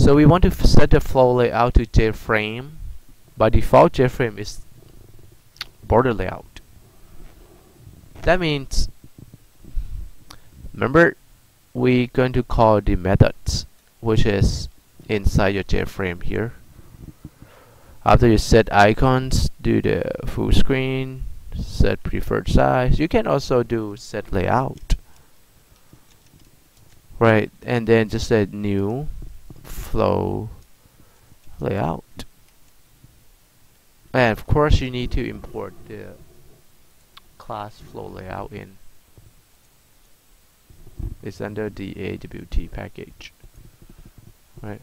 So we want to set the flow layout to JFrame. By default, JFrame is border layout. That means, remember, we're going to call the methods, which is inside your JFrame here. After you set icons, do the full screen, set preferred size. You can also do set layout. Right, and then just set new flow layout. And of course you need to import the class flow layout in. It's under the AWT package. Right.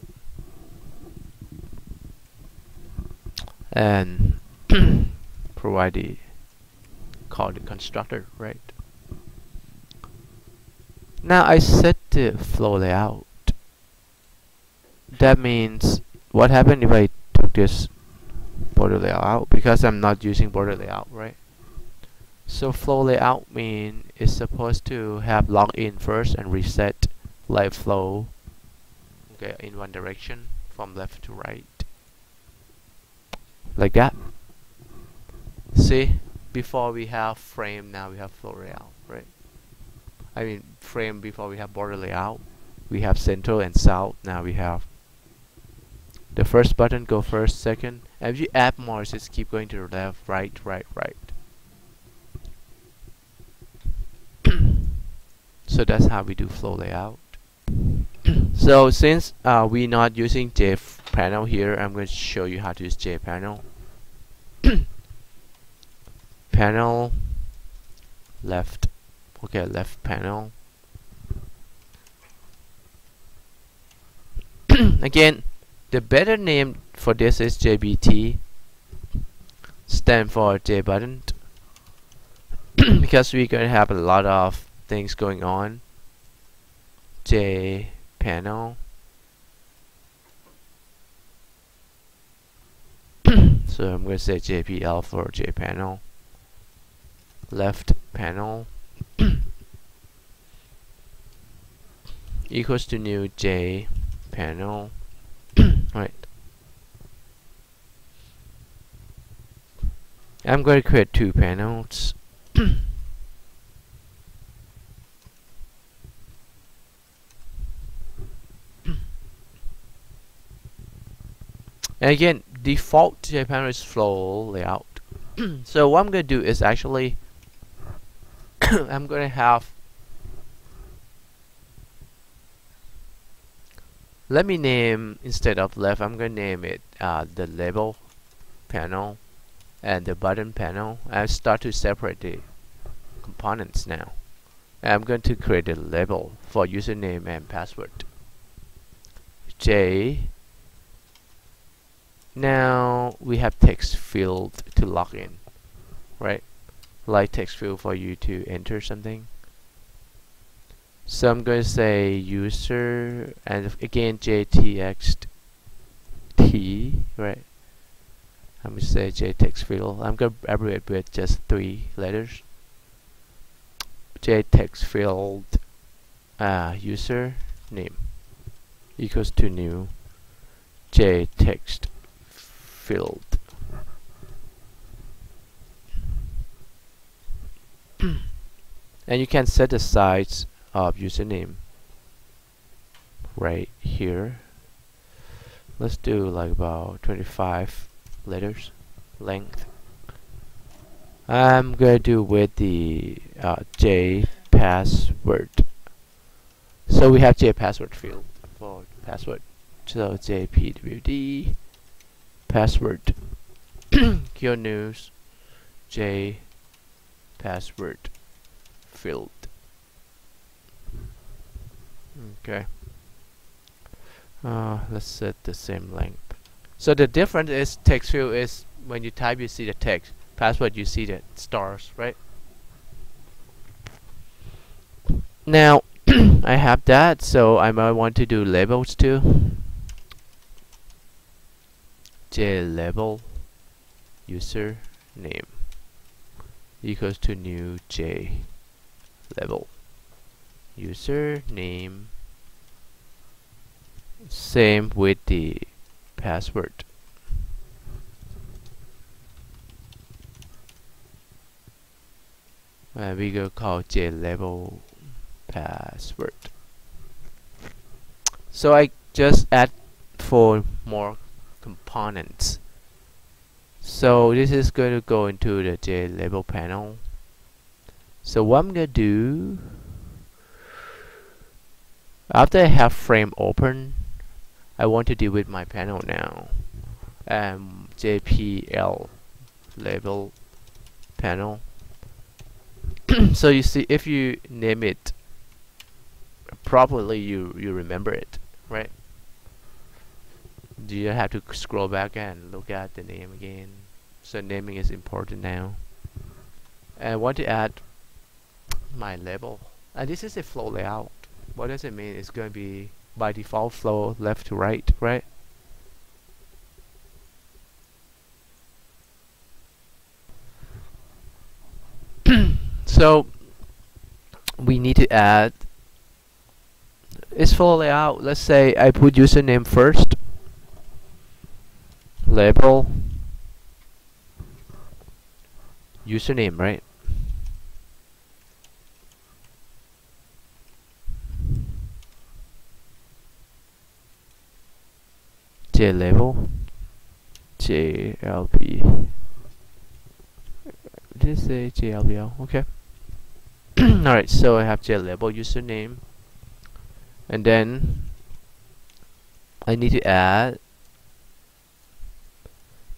And provide the call the constructor, right? Now I set the flow layout. That means what happened if I took this border layout out? Because I'm not using border layout, right? So flow layout mean it's supposed to have login first and reset live flow okay in one direction from left to right. Like that. See? Before we have frame now we have flow layout right? I mean frame before we have border layout. We have central and south now we have the first button go first second. As you add more just keep going to the left right right right. So that's how we do flow layout. So since uh, we're not using JPanel here I'm going to show you how to use JPanel panel left okay left panel. Again the better name for this is JBT stand for J button because we're to have a lot of things going on. J panel so I'm going to say JPL for J panel left panel. Equals to new J panel right. I'm going to create two panels. And again default JPanel is flow layout. So what I'm going to do is actually I'm going to have let me name instead of left I'm going to name it uh, the label panel and the button panel. I start to separate the components now. I'm going to create a label for username and password. J. Now we have text field to log in right? Like text field for you to enter something so I'm going to say user and again JTXT right? I'm going to say field I'm going to abbreviate with just three letters. JText field uh, user name equals to new JText field and you can set the size of username. Right here. Let's do like about 25 letters length. I'm gonna do with the uh, J password. So we have J password field. For password. So JPWD password. Q news. J password field okay. Uh, let's set the same length. So the difference is text field is when you type you see the text. Password you see the stars right? Now I have that so I might want to do labels too. J label user name equals to new j label user name same with the password. And we go call JLabel password. So I just add four more components. So this is going to go into the JLabel panel. So what I'm gonna do after I have frame open I want to deal with my panel now. Um, JPL label panel. So you see if you name it properly you you remember it right? Do you have to scroll back and look at the name again? So naming is important now. I want to add my label and this is a flow layout what does it mean? It's going to be by default flow left to right right? So we need to add it's flow layout. Let's say I put username first. Label. Username right J label JLP did say JLBL okay. Alright so I have J label username and then I need to add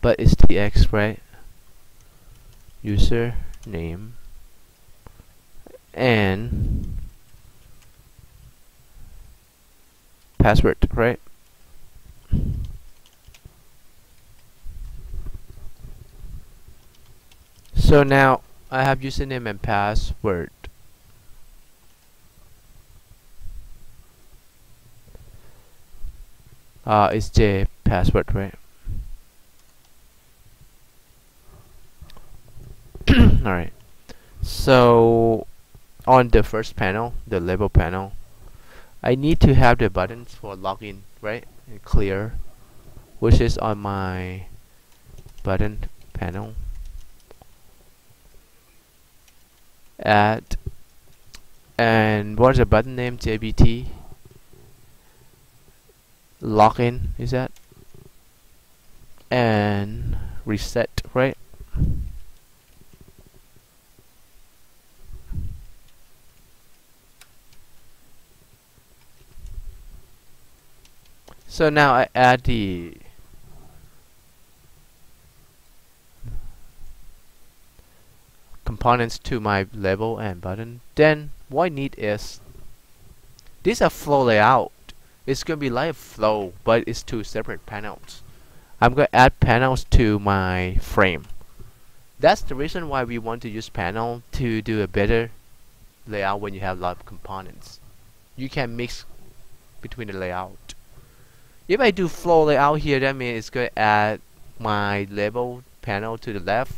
but it's tx right? User name and password right so now I have username and password. Uh, it's J password right? Alright. So on the first panel the label panel I need to have the buttons for login right? And clear which is on my button panel add and what's the button name JBT login is that? And reset right? So now I add the components to my label and button then what I need is this are flow layout. It's gonna be like a flow but it's two separate panels. I'm gonna add panels to my frame. That's the reason why we want to use panel to do a better layout when you have a lot of components. You can mix between the layout. If I do flow layout here that means it's gonna add my label panel to the left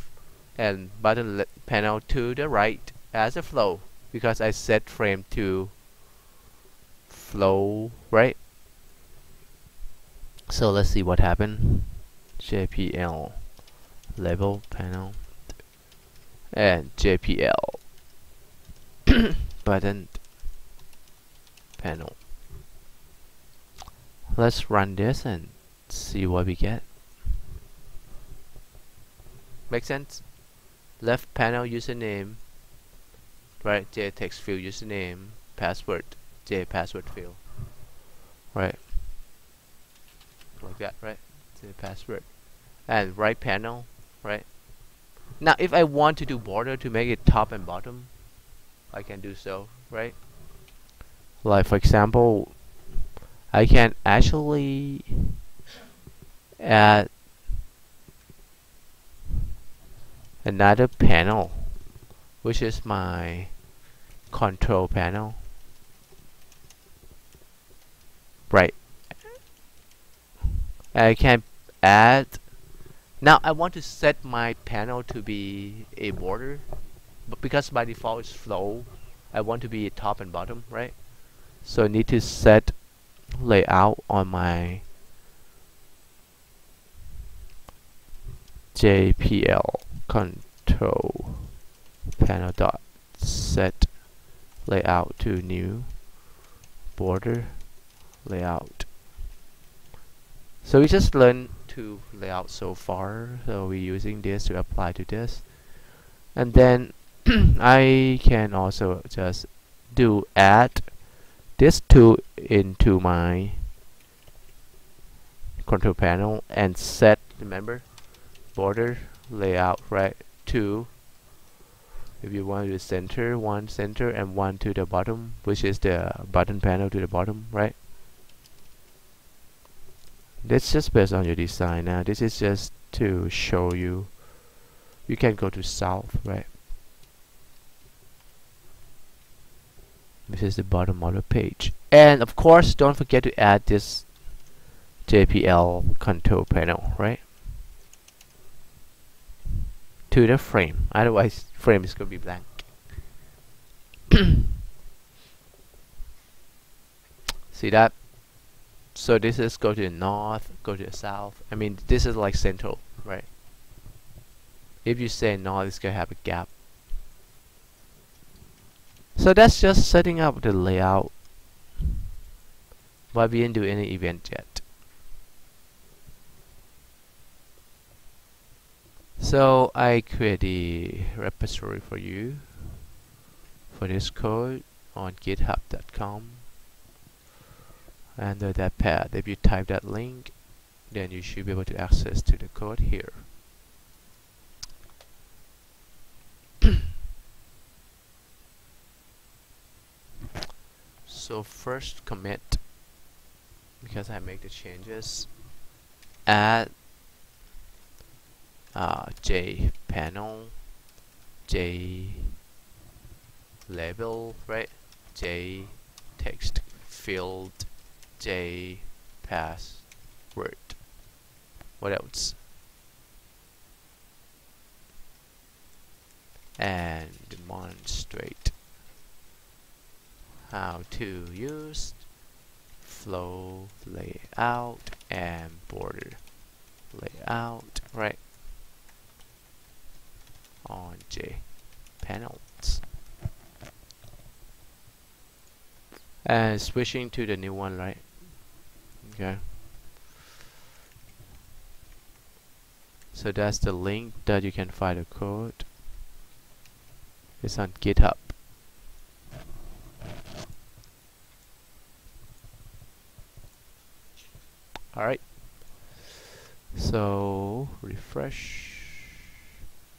and button panel to the right as a flow because I set frame to flow right? So let's see what happened. JPL label panel and JPL button panel. Let's run this and see what we get. Make sense left panel username right J text field username password J password field right? Like that right? J password. And right panel right? Now if I want to do border to make it top and bottom I can do so right? Like for example I can actually add another panel which is my control panel. Right. I can add now I want to set my panel to be a border but because by default it's flow I want to be top and bottom right? So I need to set layout on my JPL control panel dot set layout to new border layout. So we just learned two layout so far. So we're using this to apply to this. And then I can also just do add this two into my control panel and set remember border layout right? Two. If you want to center one center and one to the bottom which is the button panel to the bottom right? That's just based on your design. Now this is just to show you. You can go to south right? This is the bottom of the page. And of course don't forget to add this JPL control panel right to the frame. Otherwise frame is going to be blank. See that? So this is go to the north go to the south. I mean this is like central right? If you say north it's gonna have a gap. So that's just setting up the layout. But we didn't do any event yet so I create the repository for you for this code on github.com under that path if you type that link then you should be able to access to the code here. So first commit because I make the changes add uh, J panel J label right? J text field J password. What else? And demonstrate how to use flow layout and border layout right J. Panels and uh, switching to the new one right? Okay. So that's the link that you can find the code. It's on github. Alright. So refresh.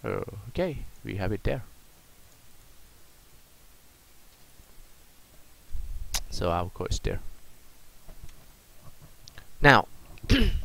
Okay, we have it there. So our code is there. Now